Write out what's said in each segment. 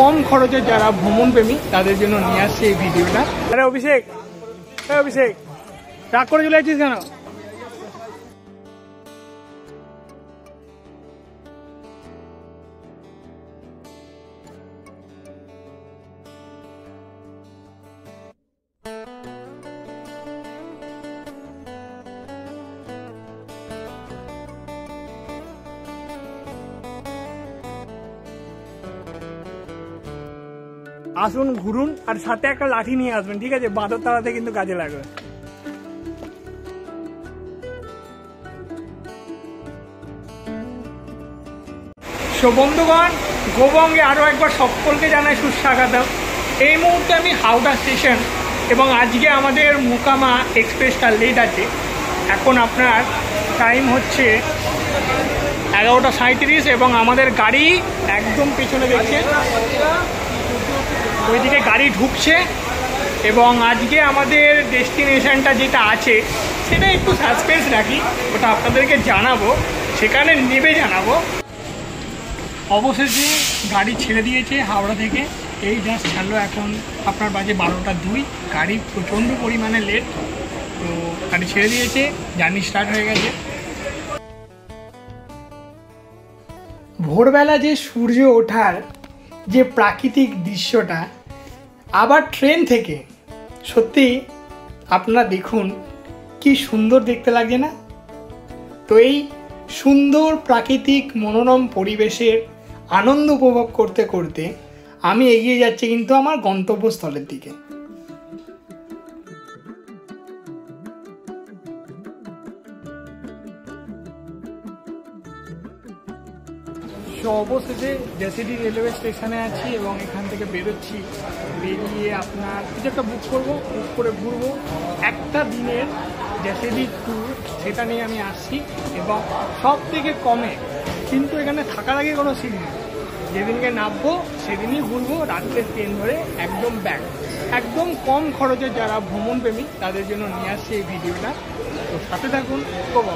কম খরচে যারা ভ্রমণ প্রেমী তাদের জন্য নিয়ে আসছে এই ভিডিওটা। অভিষেক হ্যাঁ অভিষেক, রাগ করে চলে যাচ্ছিস কেন? আসুন, ঘুরুন, আর সাথে একটা লাঠি নিয়ে আসবেন, ঠিক আছে? বাঁদর তাড়াতে কিন্তু কাজে লাগবে। বন্ধুগণ, গোবঙ্গে আরও একবার সকলকে জানাই সুস্বাগতম। এই মুহূর্তে আমি হাওড়া স্টেশন এবং আজকে আমাদের মুকামা এক্সপ্রেসটা লেট আছে। এখন আপনার টাইম হচ্ছে এগারোটা সাঁত্রিশ এবং আমাদের গাড়ি একদম পেছনে দেখছেন। ওইদিকে গাড়ি ঢুকছে এবং আজকে আমাদের ডেস্টিনেশনটা যেটা আছে, সেটা একটু সাসপেন্স রাখি, ওটা আপনাদেরকে জানাব, সেখানে নেবে জানাব। অবশেষে গাড়ি ছেড়ে দিয়েছে হাওড়া থেকে, এই জাস্ট ছাড়লো এখন আপনার বাজে বারোটা দুই, গাড়ি প্রচণ্ড পরিমাণে লেট তো গাড়ি ছেড়ে দিয়েছে জার্নি স্টার্ট হয়ে গেছে। ভোরবেলা যে সূর্য ওঠার যে প্রাকৃতিক দৃশ্যটা আবার ট্রেন থেকে সত্যি আপনারা দেখুন, কি সুন্দর দেখতে লাগে না? তো এই সুন্দর প্রাকৃতিক মনোরম পরিবেশের আনন্দ উপভোগ করতে করতে আমি এগিয়ে যাচ্ছি কিন্তু আমার গন্তব্যস্থলের দিকে। সো অবশেষে জেসিডি রেলওয়ে স্টেশনে আছি এবং এখান থেকে বেরোচ্ছি। বেরিয়ে আপনার কিছু একটা বুক করব বুক করে ঘুরবো। একটা দিনের জেসিডি ট্যুর সেটা নিয়ে আমি আসছি এবং সব থেকে কমে কিন্তু এখানে থাকার আগে কোনো সিট নেই। যেদিনকে নামবো, সেদিনই ঘুরবো, রাত্রে ট্রেন ধরে একদম ব্যাক একদম কম খরচে যারা ভ্রমণ প্রেমী তাদের জন্য নিয়ে আসছি এই ভিডিওটা তো সাথে থাকুন খুব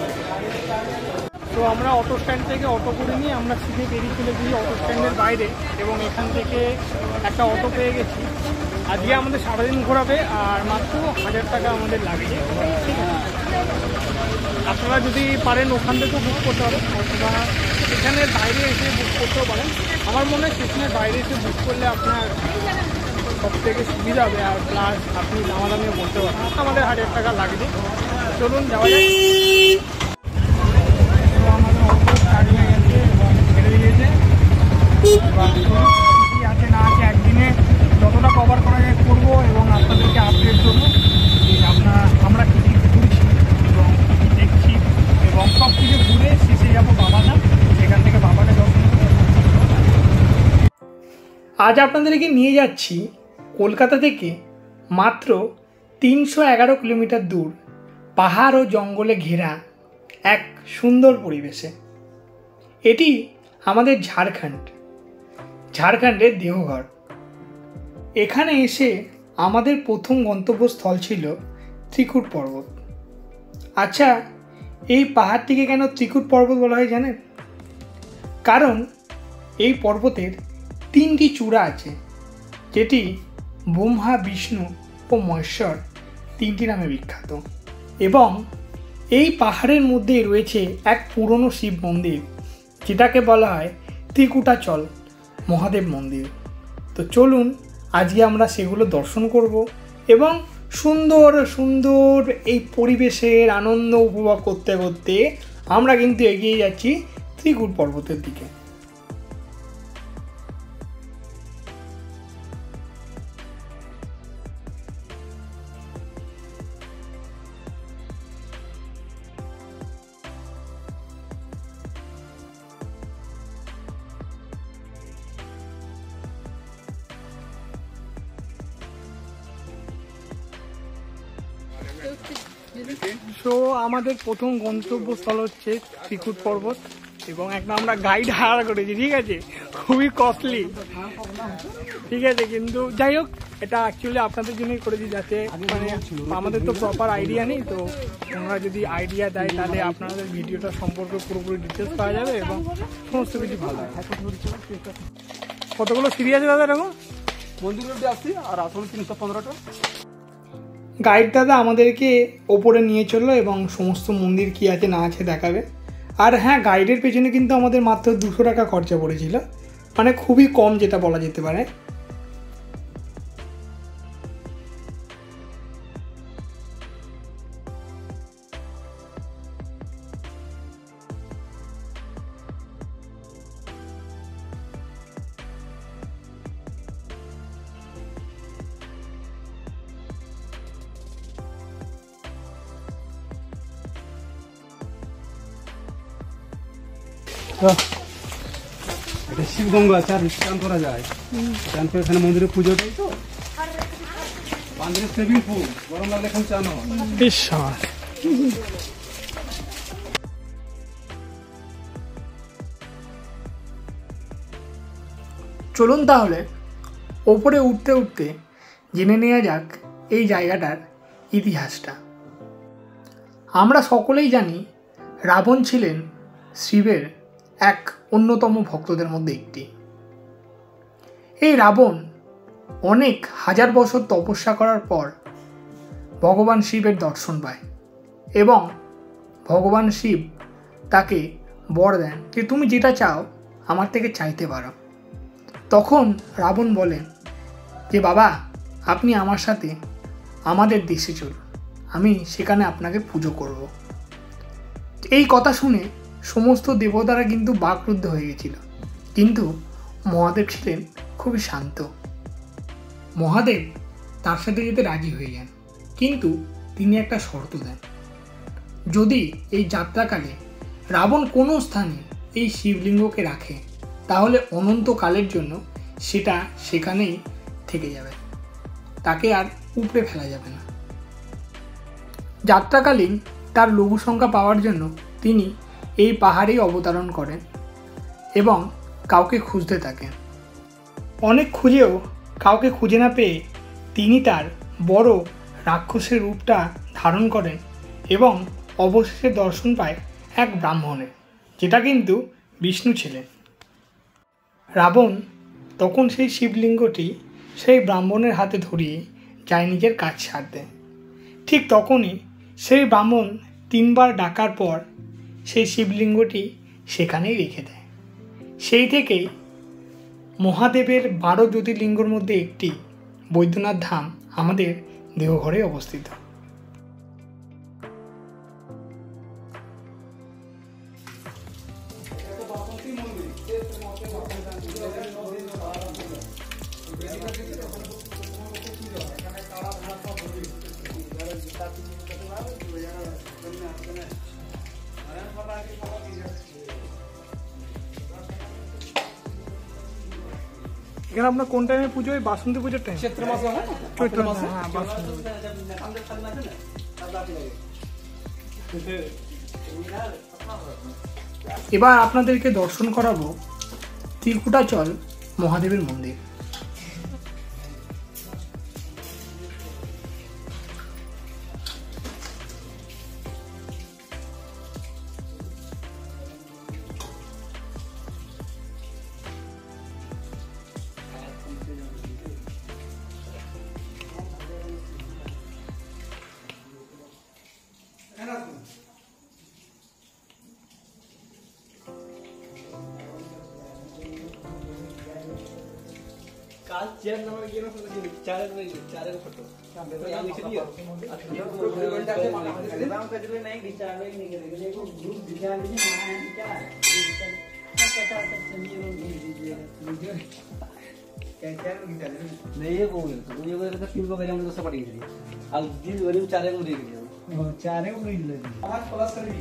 তো আমরা অটো স্ট্যান্ড থেকে অটো করে নিয়ে আমরা সিধে বেরিয়ে চলে গিয়ে অটো স্ট্যান্ডের বাইরে এবং এখান থেকে একটা অটো পেয়ে গেছি। আজকে আমাদের সারাদিন ঘোরাবে আর মাত্র হাজার টাকা আমাদের আছে আপনারা যদি পারেন ওখান থেকেও বুক করতে পারেন, অথবা স্টেশনের বাইরে এসে বুক করতেও পারেন। আমার মনে হয় স্টেশনের বাইরে এসে বুক করলে আপনার সব থেকে সুবিধা হবে আর প্লাস আপনি দামাদামিও বলতে পারেন আমাদের হাজার টাকা লাগবে। চলুন যাওয়া যায় তো আমাদের অটো স্টার্ট হয়ে গেছে এবং ছেড়ে দিয়েছে কি আছে, না আছে, একদিনে যতটা কভার করা যায় করব এবং আপনাদেরকে আপডেট করব যে আপনার আমরা কী ঘুরছি এবং দেখছি এবং সব কিছু ঘুরে শেষে যাব বাবাটা, সেখান থেকে বাবাটা দর্শন আজ আপনাদেরকে নিয়ে যাচ্ছি কলকাতা থেকে মাত্র তিনশো এগারো কিলোমিটার দূর, পাহাড় ও জঙ্গলে ঘেরা এক সুন্দর পরিবেশে। এটি আমাদের ঝাড়খণ্ড। ঝাড়খণ্ডের দেহঘর এখানে এসে আমাদের প্রথম গন্তব্যস্থল ছিল ত্রিকুট পর্বত। আচ্ছা এই পাহাড়টিকে কেন ত্রিকুট পর্বত বলা হয় জানেন? কারণ এই পর্বতের তিনটি চূড়া আছে, যেটি ব্রহ্মা, বিষ্ণু ও মহেশ্বর তিনটি নামে বিখ্যাত। এবং এই পাহাড়ের মধ্যে রয়েছে এক পুরনো শিব মন্দির, যেটাকে বলা হয় ত্রিকুটাচল। মহাদেব মন্দির। তো চলুন, আজকে আমরা সেগুলো দর্শন করব এবং সুন্দর সুন্দর এই পরিবেশের আনন্দ উপভোগ করতে করতে আমরা কিন্তু এগিয়ে যাচ্ছি ত্রিকুট পর্বতের দিকে। সো আমাদের প্রথম গন্তব্যস্থল হচ্ছে ত্রিকুট পর্বত, এবং একটা আমরা গাইড হায়ার করেছি, ঠিক আছে? খুবই কস্টলি ঠিক আছে, কিন্তু যাই হোক, এটা অ্যাকচুয়ালি আপনাদের জন্যই করেছি যাতে মানে আমাদের তো প্রপার আইডিয়া নেই, তো ওনারা যদি আইডিয়া দেয়, তাহলে আপনাদের ভিডিওটা সম্পর্কে পুরোপুরি ডিটেলস পাওয়া যাবে এবং সমস্ত কিছু ভালো কতগুলো আছে দাদা এরকম? অব্দি আসছি আর আসল তিনশো পনেরোটা। গাইড দাদা আমাদেরকে ওপরে নিয়ে চলল এবং সমস্ত মন্দির কী আছে না আছে দেখাবে। আর হ্যাঁ গাইডের পেছনে কিন্তু আমাদের মাত্র দুশো টাকা খরচা পড়েছিল। মানে খুবই কম যেটা বলা যেতে পারে। এটা শিবগঙ্গা আছে আর স্নান করা যায়। স্নান করে এখানে মন্দিরে পুজো দেয় তো। মন্দিরে সুইমিং পুল গরম লাগলে এখানে চান হয় বিশাল। চলুন তাহলে ওপরে উঠতে উঠতে জেনে নেওয়া যাক এই জায়গাটার ইতিহাসটা। আমরা সকলেই জানি রাবণ ছিলেন শিবের এক অন্যতম ভক্তদের মধ্যে একটি। এই রাবণ অনেক হাজার বছর তপস্যা করার পর ভগবান শিবের দর্শন পায় এবং ভগবান শিব তাকে বর দেন যে, তুমি যেটা চাও আমার থেকে চাইতে পারো। তখন রাবণ বলেন যে, বাবা, আপনি আমার সাথে আমাদের দেশে চলুন। আমি সেখানে আপনাকে পুজো করব। এই কথা শুনে সমস্ত দেবতারা কিন্তু বাকরুদ্ধ হয়ে গেছিল। কিন্তু মহাদেব ছিলেন খুবই শান্ত। মহাদেব তার সাথে যেতে রাজি হয়ে যান, কিন্তু তিনি একটা শর্ত দেন। যদি এই যাত্রাকালে রাবণ কোনো স্থানে এই শিবলিঙ্গকে রাখে, তাহলে অনন্তকালের জন্য সেটা সেখানেই থেকে যাবে। তাকে আর উপড়ে ফেলা যাবে না। যাত্রাকালীন তার লঘু সংখ্যা পাওয়ার জন্য তিনি এই পাহাড়েই অবতরণ করেন এবং কাউকে খুঁজতে থাকেন। অনেক খুঁজেও কাউকে খুঁজে না পেয়ে তিনি তার বড় রাক্ষসের রূপটা ধারণ করেন এবং অবশেষে দর্শন পায় এক ব্রাহ্মণের, যেটা কিন্তু বিষ্ণু ছিলেন। রাবণ তখন সেই শিবলিঙ্গটি সেই ব্রাহ্মণের হাতে ধরিয়ে যায় নিজের কাজ সারতে। ঠিক তখনই সেই ব্রাহ্মণ তিনবার ডাকার পর সেই শিবলিঙ্গটি সেখানেই রেখে দেয়। সেই থেকেই মহাদেবের বারো জ্যোতির্লিঙ্গর মধ্যে একটি বৈদ্যনাথ ধাম আমাদের দেহঘরে অবস্থিত। এখানে আপনার কোন টাইমে পুজো হয়? বাসন্তী পুজোর টাইম চৈত্র মাসে হয় চৈত্র মাসে হ্যাঁ? বাসন্তী। এবার আপনাদেরকে দর্শন করাবো ত্রিকুটাচল মহাদেবের মন্দির। आज चार चार नहीं है क्या सब पड़ी थी अब दिन वरी चार देख लियो चार प्लस कर दी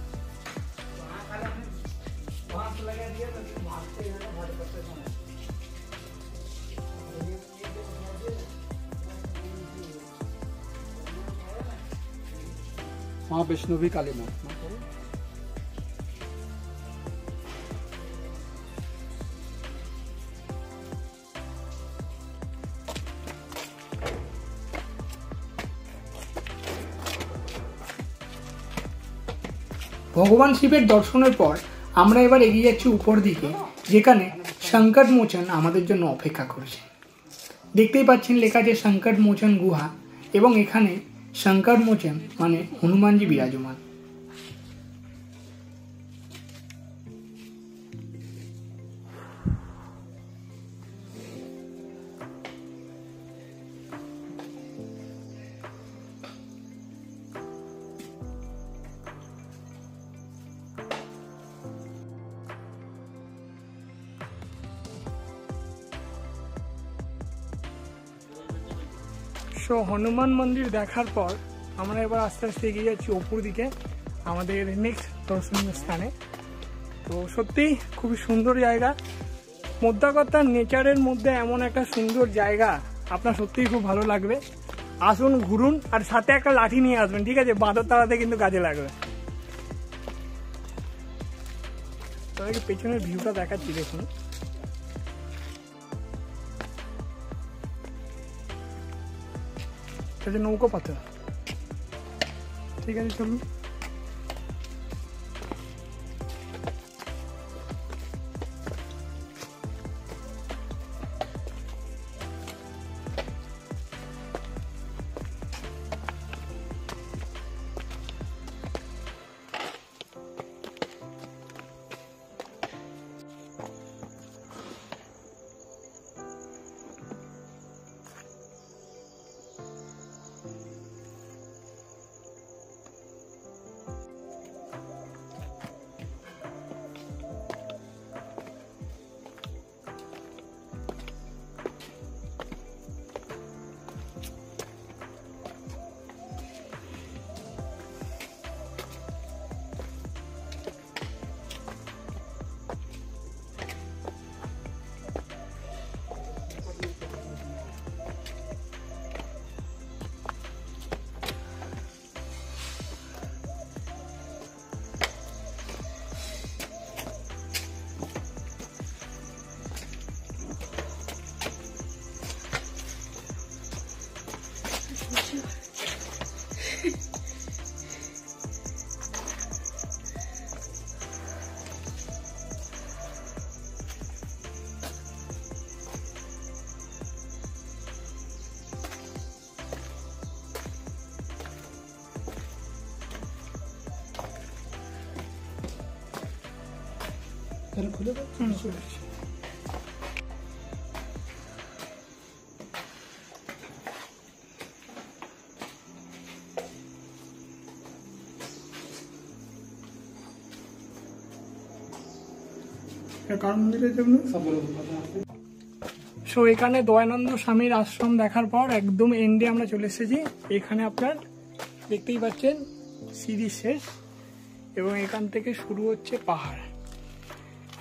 মা বৈষ্ণবী কালীমা ভগবান শিবের দর্শনের পর আমরা এবার এগিয়ে যাচ্ছি উপর দিকে, যেখানে সংকট মোচন আমাদের জন্য অপেক্ষা করছে। দেখতেই পাচ্ছেন লেখা আছে সংকট মোচন গুহা এবং এখানে সংকট মোচন মানে হনুমানজি বিরাজমান। সো হনুমান মন্দির দেখার পর আমরা এবার আস্তে আস্তে এগিয়ে যাচ্ছি ওপর দিকে, আমাদের নেক্সট দর্শনীয় স্থানে। তো সত্যি খুবই সুন্দর জায়গা। মোদ্দাকথা নেচারের মধ্যে এমন একটা সুন্দর জায়গা, আপনার সত্যিই খুব ভালো লাগবে। আসুন, ঘুরুন, আর সাথে একটা লাঠি নিয়ে আসবেন, ঠিক আছে? বাঁদর তাড়াতে কিন্তু কাজে লাগবে। তাদেরকে পেছনের ভিউটা দেখাচ্ছি, দেখুন। এটা নৌকো পাথর ঠিক আছে চলুন কথা আছে। সো এখানে দয়ানন্দ স্বামীর আশ্রম দেখার পর একদম এন্ডে আমরা চলে এসেছি। এখানে আপনার দেখতেই পাচ্ছেন সিঁড়ি শেষ এবং এখান থেকে শুরু হচ্ছে পাহাড়।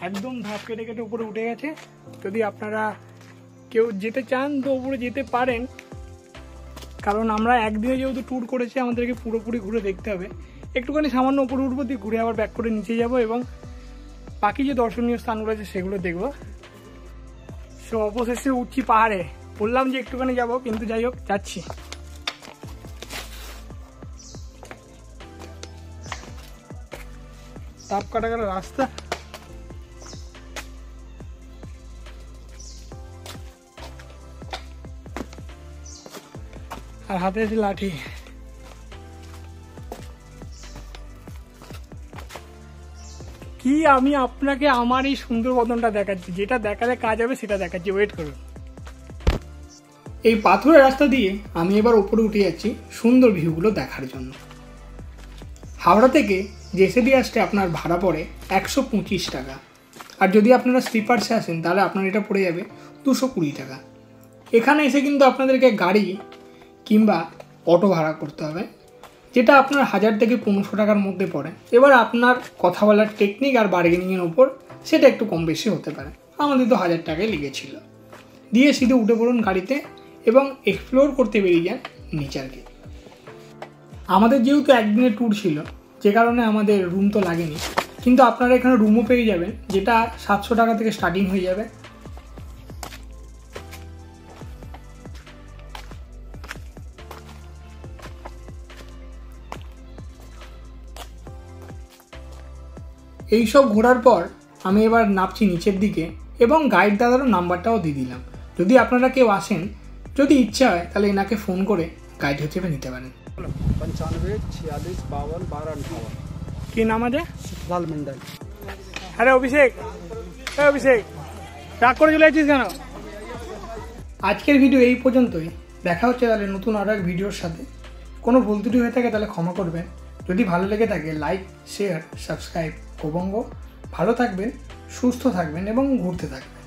একদম ধাপ কেটে কেটে উপরে উঠে গেছে। যদি আপনারা কেউ যেতে চান তো উপরে যেতে পারেন। কারণ আমরা একদিনে যেহেতু ট্যুর করেছি, আমাদেরকে পুরোপুরি ঘুরে দেখতে হবে। একটুখানি সামান্য উপরে উঠবো, দিয়ে ঘুরে আবার ব্যাক করে নিচে যাব এবং বাকি যে দর্শনীয় স্থানগুলো আছে সেগুলো দেখব। সো অবশেষে উঠছি পাহাড়ে। বললাম যে একটুখানি যাব, কিন্তু যাই হোক, যাচ্ছি। তাপ কাটা রাস্তা। আর হাতে আছে লাঠি। কি আমি আপনাকে আমার এই সুন্দর বদনটা দেখাচ্ছি? যেটা দেখালে কাজ হবে, সেটা দেখাচ্ছি। ওয়েট করুন। এই পাথরের রাস্তা দিয়ে আমি এবার উপরে উঠে যাচ্ছি সুন্দর ভিউগুলো দেখার জন্য। হাওড়া থেকে জেসেবি আসতে আপনার ভাড়া পড়ে একশো পঁচিশ টাকা। আর যদি আপনারা স্লিপার্সে আসেন, তাহলে আপনার এটা পড়ে যাবে দুশো কুড়ি টাকা। এখানে এসে কিন্তু আপনাদেরকে গাড়ি কিংবা অটো ভাড়া করতে হবে, যেটা আপনার হাজার থেকে পনেরোশো টাকার মধ্যে পড়ে। এবার আপনার কথা বলার টেকনিক আর বার্গেনিংয়ের ওপর সেটা একটু কম বেশি হতে পারে। আমাদের তো হাজার টাকায় লেগেছিল। দিয়ে সিধে উঠে পড়ুন গাড়িতে এবং এক্সপ্লোর করতে বেরিয়ে যান নেচারকে। আমাদের যেহেতু একদিনের ট্যুর ছিল, যে কারণে আমাদের রুম তো লাগেনি, কিন্তু আপনারা এখানে রুমও পেয়ে যাবেন, যেটা সাতশো টাকা থেকে স্টার্টিং হয়ে যাবে। এই সব ঘোরার পর আমি এবার নামছি নিচের দিকে এবং গাইড দাদারও নাম্বারটাও দিয়ে দিলাম যদি আপনারা কেউ আসেন যদি ইচ্ছা হয় তাহলে এনাকে ফোন করে গাইড হিসেবে নিতে পারেন पंचानवे छियालीस बावन बारह अंठावन কি নাম আছে लाल मंडल আরে অভিষেক হ্যাঁ অভিষেক রাগ করে চলে যাচ্ছিস কেন আজকের ভিডিও এই পর্যন্তই দেখা হচ্ছে তাহলে নতুন আরও এক ভিডিওর সাথে কোনো ভুল ত্রুটি হয়ে থাকে তাহলে ক্ষমা করবেন যদি ভালো লেগে থাকে লাইক শেয়ার সাবস্ক্রাইব কোবঙ্গ ভালো থাকবেন সুস্থ থাকবেন এবং ঘুরতে থাকবেন।